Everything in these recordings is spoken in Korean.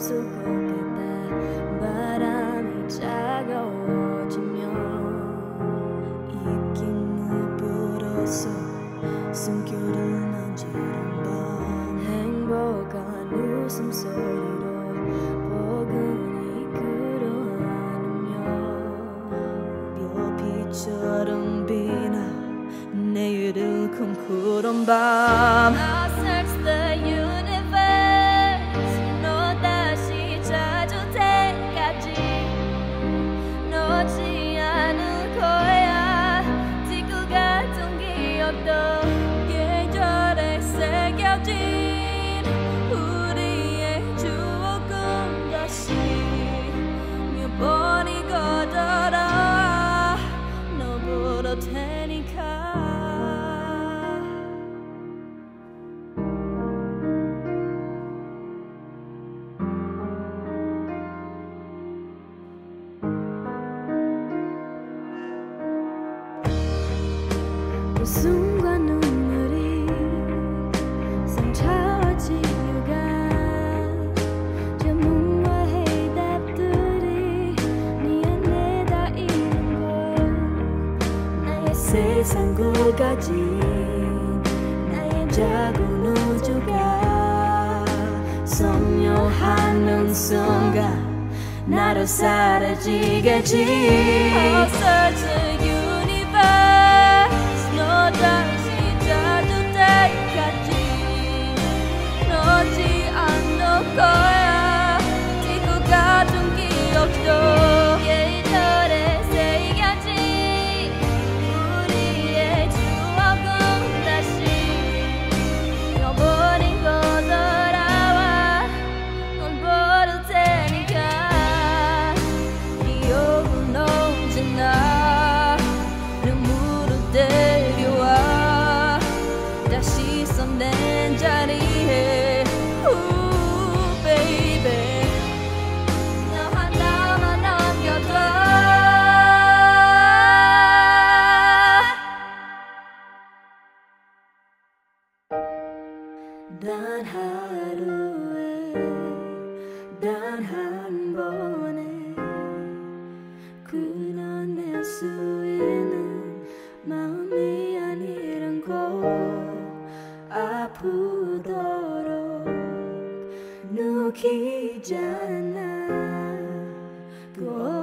같다 바람이 차가워지면 입김을 불어서 숨결을 만지는 밤 행복한 웃음소리로 포근히 끌어안으며 별빛처럼 비나 내일을 꿈꾸던 밤 그 순간 눈물이 상처진 이유가 질문과 해답들이 네 안에 다 있는 걸 나의 세상 고가진 나의 작은 우주가 선명하는 순간 나로 사라지겠지 Jesus. 단 하루에 단 한 번에 끊어낼 수 있는 마음이 아니란 걸 아프도록 누기잖아. 꼴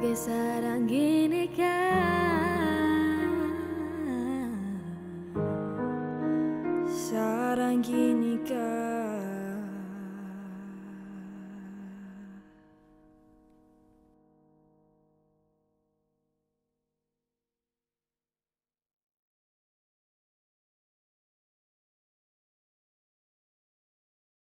그게 사랑이니까 사랑이니까